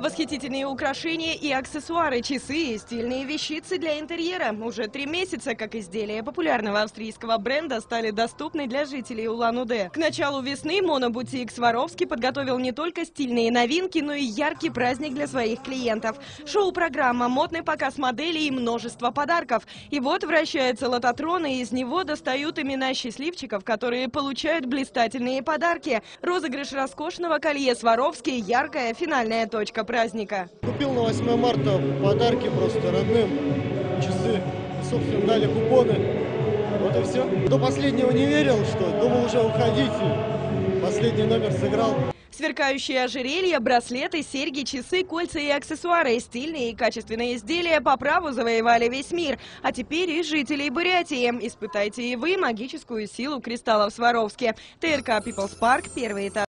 Восхитительные украшения и аксессуары, часы и стильные вещицы для интерьера. Уже три месяца, как изделия популярного австрийского бренда стали доступны для жителей Улан-Удэ. К началу весны монобутик Сваровский подготовил не только стильные новинки, но и яркий праздник для своих клиентов. Шоу-программа, модный показ моделей и множество подарков. И вот вращается лототрон, и из него достают имена счастливчиков, которые получают блистательные подарки. Розыгрыш роскошного колье Сваровский – яркая финальная точка праздника. Купил на 8 марта подарки просто родным, часы, собственно, дали купоны. Вот и все. До последнего не верил, что думал уже уходить. Последний номер сыграл. Сверкающие ожерелья, браслеты, серьги, часы, кольца и аксессуары, стильные и качественные изделия по праву завоевали весь мир. А теперь и жителей Бурятии. Испытайте и вы магическую силу кристаллов Сваровски. ТРК People's Park, первый этаж.